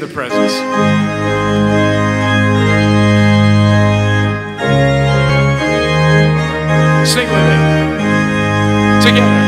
the presence. Sing with me. Together.